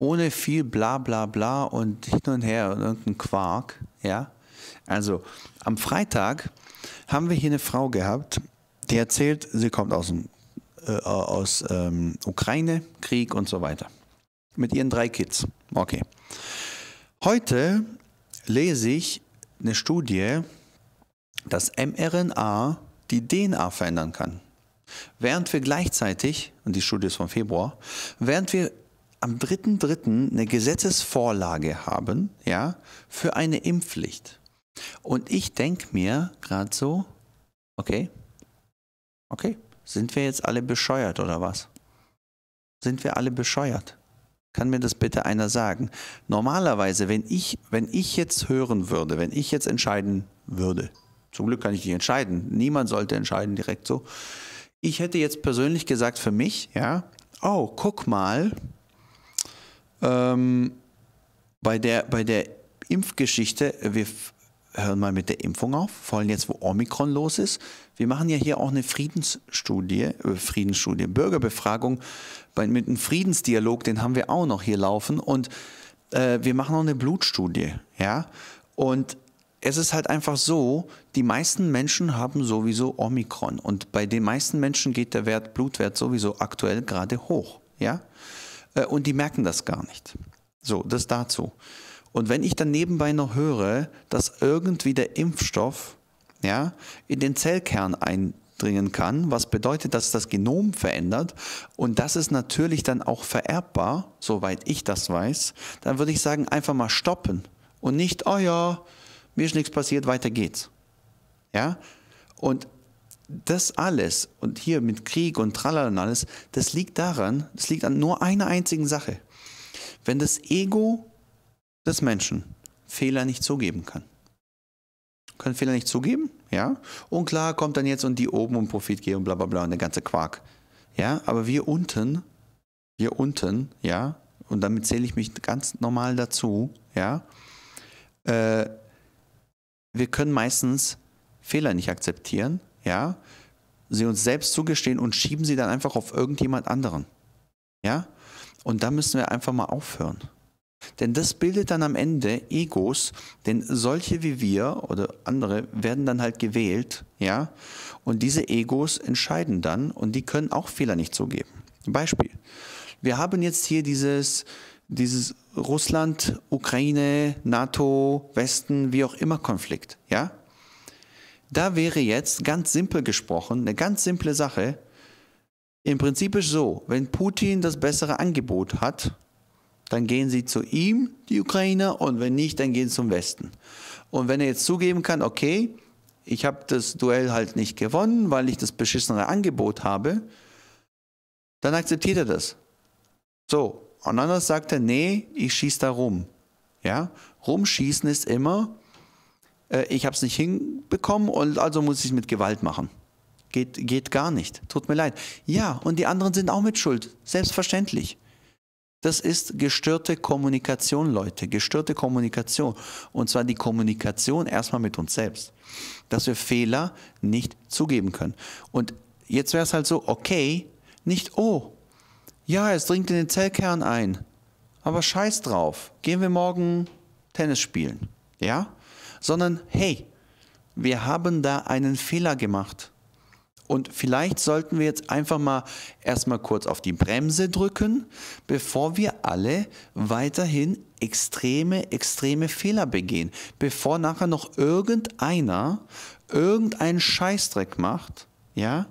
ohne viel bla bla bla und hin und her und irgendein Quark, ja. Also am Freitag haben wir hier eine Frau gehabt, die erzählt, sie kommt aus, dem, äh, aus ähm, Ukraine, Krieg und so weiter. Mit ihren drei Kids. Okay. Heute lese ich eine Studie, dass mRNA die DNA verändern kann. Während wir gleichzeitig, und die Studie ist vom Februar, während wir am 3.3. eine Gesetzesvorlage haben, ja, für eine Impfpflicht. Und ich denke mir gerade so, okay, okay, sind wir jetzt alle bescheuert oder was? Sind wir alle bescheuert? Kann mir das bitte einer sagen? Normalerweise, wenn ich, wenn ich jetzt hören würde, wenn ich jetzt entscheiden würde, zum Glück kann ich nicht entscheiden, niemand sollte entscheiden direkt so. Ich hätte jetzt persönlich gesagt für mich, ja, oh, guck mal, ähm, bei, der, bei der Impfgeschichte, wir hören mal mit der Impfung auf, vor allem jetzt, wo Omikron los ist. Wir machen ja hier auch eine Friedensstudie, äh, Friedensstudie, Bürgerbefragung bei, mit einem Friedensdialog, den haben wir auch noch hier laufen und äh, wir machen auch eine Blutstudie, ja. Und es ist halt einfach so, die meisten Menschen haben sowieso Omikron und bei den meisten Menschen geht der Wert, Blutwert sowieso aktuell gerade hoch, ja. Äh, und die merken das gar nicht. So, das dazu. Und wenn ich dann nebenbei noch höre, dass irgendwie der Impfstoff ja, in den Zellkern eindringen kann, was bedeutet, dass das Genom verändert und das ist natürlich dann auch vererbbar, soweit ich das weiß, dann würde ich sagen, einfach mal stoppen und nicht, oh ja, mir ist nichts passiert, weiter geht's. Ja? Und das alles und hier mit Krieg und Tralala und alles, das liegt daran, das liegt an nur einer einzigen Sache. Wenn das Ego des Menschen Fehler nicht zugeben kann. Können Fehler nicht zugeben, ja? Und klar kommt dann jetzt und die oben und Profit gehen und bla bla bla und der ganze Quark. Ja, aber wir unten, wir unten, ja, und damit zähle ich mich ganz normal dazu, ja, äh, wir können meistens Fehler nicht akzeptieren, ja, sie uns selbst zugestehen und schieben sie dann einfach auf irgendjemand anderen. Ja? Und da müssen wir einfach mal aufhören. Denn das bildet dann am Ende Egos, denn solche wie wir oder andere werden dann halt gewählt, ja, und diese Egos entscheiden dann und die können auch Fehler nicht zugeben. Beispiel. Wir haben jetzt hier dieses, dieses Russland, Ukraine, NATO, Westen, wie auch immer Konflikt, ja. Da wäre jetzt ganz simpel gesprochen, eine ganz simple Sache. Im Prinzip ist so, wenn Putin das bessere Angebot hat, dann gehen sie zu ihm, die Ukrainer, und wenn nicht, dann gehen sie zum Westen. Und wenn er jetzt zugeben kann, okay, ich habe das Duell halt nicht gewonnen, weil ich das beschissene Angebot habe, dann akzeptiert er das. So, und anders sagt er, nee, ich schieße da rum. Ja, rumschießen ist immer, äh, ich habe es nicht hinbekommen und also muss ich es mit Gewalt machen. Geht, geht gar nicht. Tut mir leid. Ja, und die anderen sind auch mit Schuld. Selbstverständlich. Das ist gestörte Kommunikation, Leute. Gestörte Kommunikation. Und zwar die Kommunikation erstmal mit uns selbst. Dass wir Fehler nicht zugeben können. Und jetzt wäre es halt so, okay, nicht, oh, ja, es dringt in den Zellkern ein. Aber scheiß drauf. Gehen wir morgen Tennis spielen. Ja? Sondern, hey, wir haben da einen Fehler gemacht. Und vielleicht sollten wir jetzt einfach mal erstmal kurz auf die Bremse drücken, bevor wir alle weiterhin extreme, extreme Fehler begehen. Bevor nachher noch irgendeiner irgendeinen Scheißdreck macht. Ja?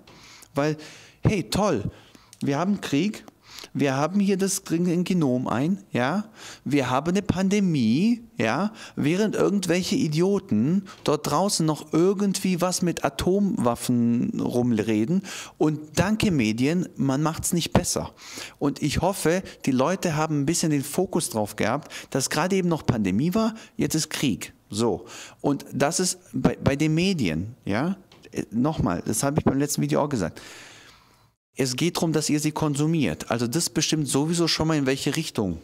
Weil, hey, toll, wir haben Krieg, wir haben hier das Genom ein, ja, wir haben eine Pandemie, ja, während irgendwelche Idioten dort draußen noch irgendwie was mit Atomwaffen rumreden und danke Medien, man macht es nicht besser. Und ich hoffe, die Leute haben ein bisschen den Fokus drauf gehabt, dass gerade eben noch Pandemie war, jetzt ist Krieg. So. Und das ist bei, bei den Medien, ja, äh, nochmal, das habe ich beim letzten Video auch gesagt es geht darum, dass ihr sie konsumiert. Also das bestimmt sowieso schon mal in welche Richtung.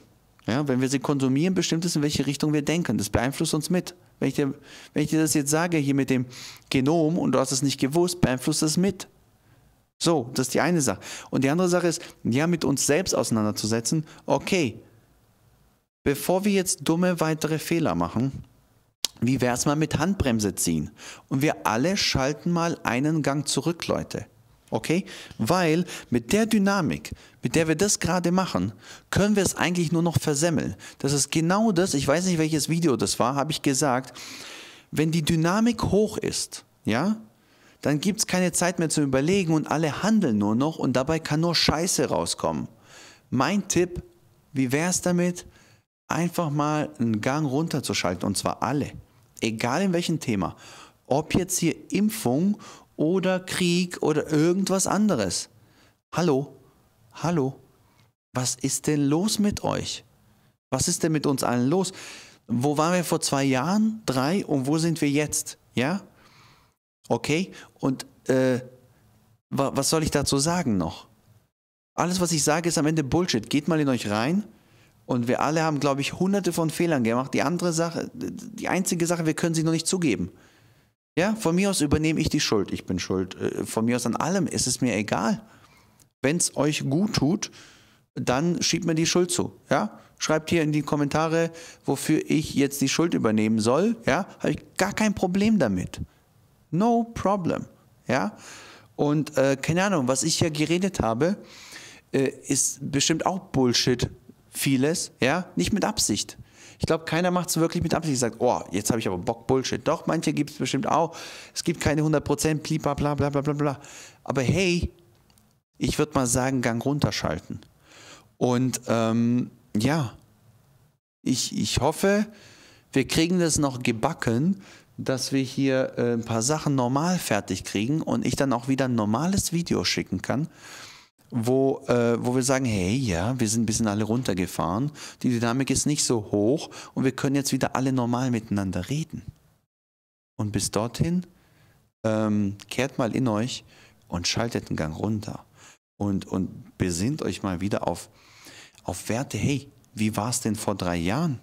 Ja, wenn wir sie konsumieren, bestimmt es, in welche Richtung wir denken. Das beeinflusst uns mit. Wenn ich, dir, wenn ich dir das jetzt sage, hier mit dem Genom und du hast es nicht gewusst, beeinflusst es mit. So, das ist die eine Sache. Und die andere Sache ist, ja, mit uns selbst auseinanderzusetzen, okay, bevor wir jetzt dumme weitere Fehler machen, wie wäre es mal mit Handbremse ziehen? Und wir alle schalten mal einen Gang zurück, Leute. Okay? Weil mit der Dynamik, mit der wir das gerade machen, können wir es eigentlich nur noch versemmeln. Das ist genau das, ich weiß nicht, welches Video das war, habe ich gesagt, wenn die Dynamik hoch ist, ja, dann gibt es keine Zeit mehr zu überlegen und alle handeln nur noch und dabei kann nur Scheiße rauskommen. Mein Tipp, wie wäre es damit, einfach mal einen Gang runterzuschalten und zwar alle, egal in welchem Thema. Ob jetzt hier Impfung oder Krieg oder irgendwas anderes. Hallo, hallo, was ist denn los mit euch? Was ist denn mit uns allen los? Wo waren wir vor zwei Jahren, drei und wo sind wir jetzt? Ja? Okay? Und äh, was soll ich dazu sagen noch? Alles, was ich sage, ist am Ende Bullshit. Geht mal in euch rein. Und wir alle haben, glaube ich, hunderte von Fehlern gemacht. Die andere Sache, die einzige Sache, wir können sie noch nicht zugeben. Ja, von mir aus übernehme ich die Schuld. Ich bin schuld. Äh, von mir aus an allem ist es mir egal. Wenn es euch gut tut, dann schiebt mir die Schuld zu. Ja? Schreibt hier in die Kommentare, wofür ich jetzt die Schuld übernehmen soll. Ja? Habe ich gar kein Problem damit. No problem. Ja? Und äh, keine Ahnung, was ich hier geredet habe, äh, ist bestimmt auch Bullshit. Vieles, ja, nicht mit Absicht. Ich glaube, keiner macht es wirklich mit Absicht. Ich sage, oh, jetzt habe ich aber Bock Bullshit. Doch, manche gibt es bestimmt auch. Es gibt keine 100%, bla bla bla bla bla bla. Aber hey, ich würde mal sagen, Gang runterschalten. Und ähm, ja, ich, ich hoffe, wir kriegen das noch gebacken, dass wir hier äh, ein paar Sachen normal fertig kriegen und ich dann auch wieder ein normales Video schicken kann wo, äh, wo wir sagen, hey, ja, wir sind ein bisschen alle runtergefahren, die Dynamik ist nicht so hoch und wir können jetzt wieder alle normal miteinander reden. Und bis dorthin ähm, kehrt mal in euch und schaltet den Gang runter und, und besinnt euch mal wieder auf, auf Werte, hey, wie war es denn vor drei Jahren?